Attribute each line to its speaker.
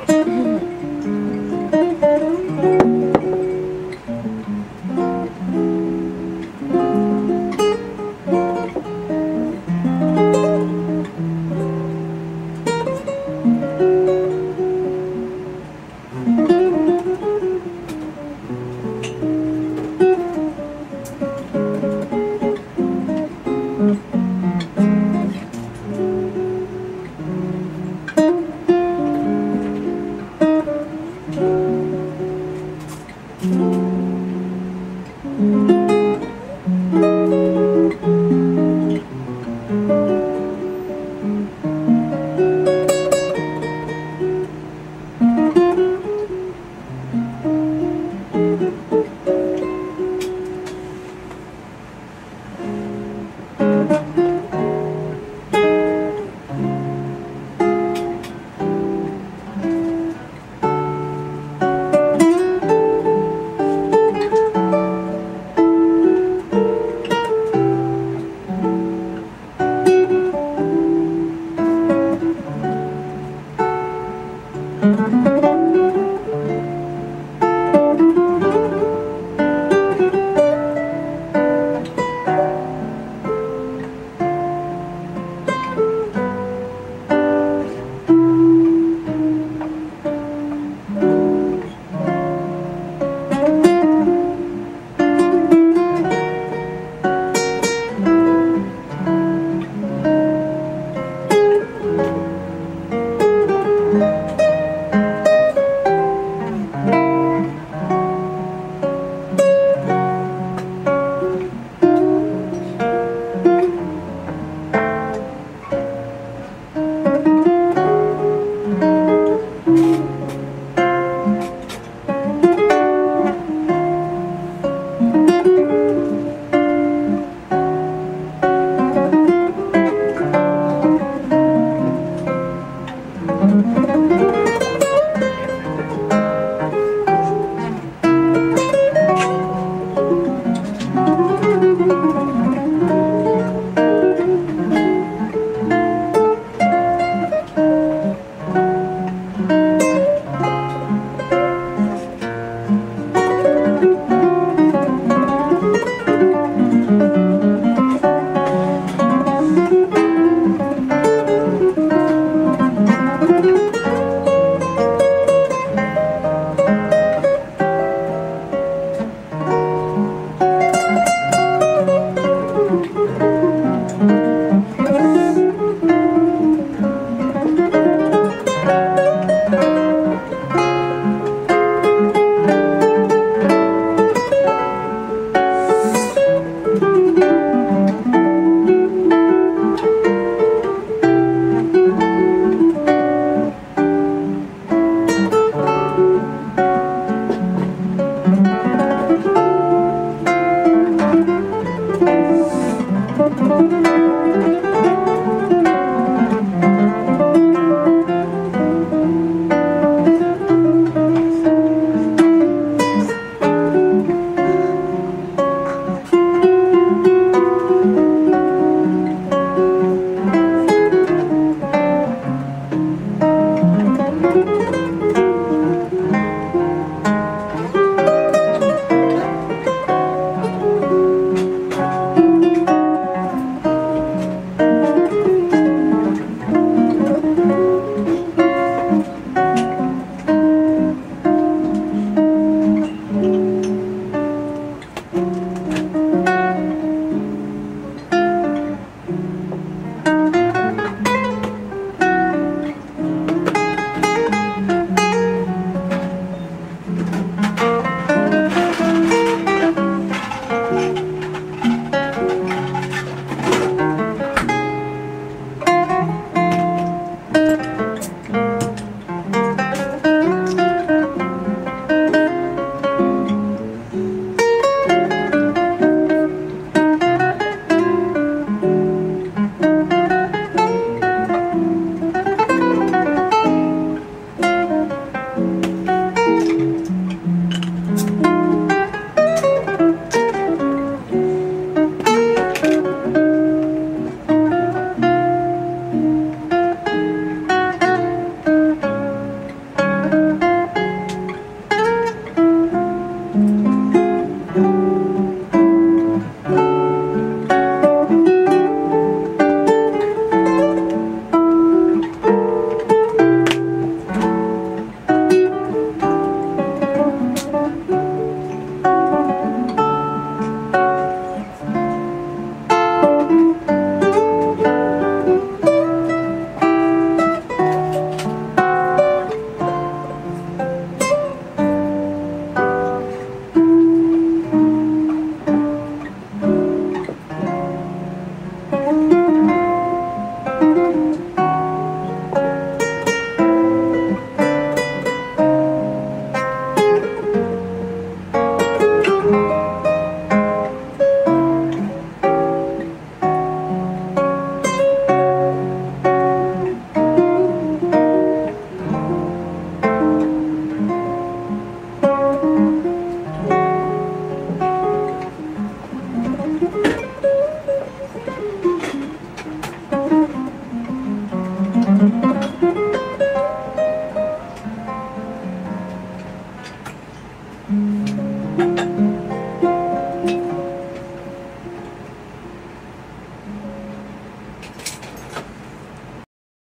Speaker 1: ってます